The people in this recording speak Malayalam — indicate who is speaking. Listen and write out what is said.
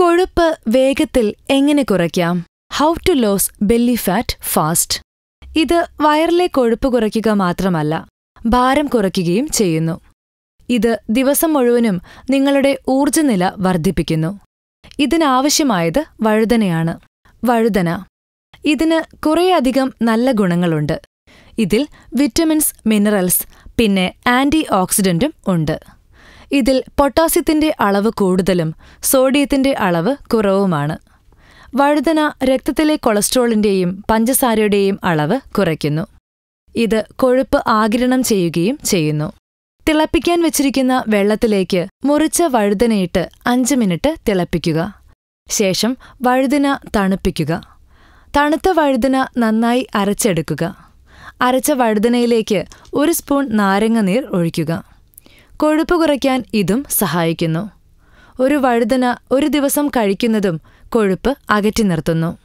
Speaker 1: കൊഴുപ്പ് വേഗത്തിൽ എങ്ങനെ കുറയ്ക്കാം? How to lose belly fat fast ഇത് വയറിലെ കൊഴുപ്പ് കുറയ്ക്കുക മാത്രമല്ല ഭാരം കുറയ്ക്കുകയും ചെയ്യുന്നു. ഇത് ദിവസം മുഴുവനും നിങ്ങളുടെ ഊർജനില വർദ്ധിപ്പിക്കുന്നു. ഇതിനാവശ്യമായത് വഴുതനയാണ്. വഴുതന. ഇതിന് കുറേയധികം നല്ല ഗുണങ്ങളുണ്ട്. ഇതിൽ വിറ്റമിൻസ് മിനറൽസ് പിന്നെ ആന്റി ഓക്സിഡന്റും ഉണ്ട്. ഇതിൽ പൊട്ടാസ്യത്തിന്റെ അളവ് കൂടുതലും സോഡിയത്തിന്റെ അളവ് കുറവുമാണ്. വഴുതന രക്തത്തിലെ കൊളസ്ട്രോളിന്റെയും പഞ്ചസാരയുടെയും അളവ് കുറയ്ക്കുന്നു. ഇത് കൊഴുപ്പ് ആകിരണം ചെയ്യുകയും ചെയ്യുന്നു. തിളപ്പിക്കാൻ വെച്ചിരിക്കുന്ന വെള്ളത്തിലേക്ക് മുറിച്ച വഴുതനയിട്ട് അഞ്ച് മിനിറ്റ് തിളപ്പിക്കുക. ശേഷം വഴുതന തണുപ്പിക്കുക. തണുത്ത വഴുതന നന്നായി അരച്ചെടുക്കുക. അരച്ച വഴുതനയിലേക്ക് ഒരു സ്പൂൺ നാരങ്ങനീർ ഒഴിക്കുക. കൊഴുപ്പ് കുറയ്ക്കാൻ ഇതും സഹായിക്കുന്നു. ഒരു വഴുതന ഒരു ദിവസം കഴിക്കുന്നതും കൊഴുപ്പ് അകറ്റി നിർത്തുന്നു.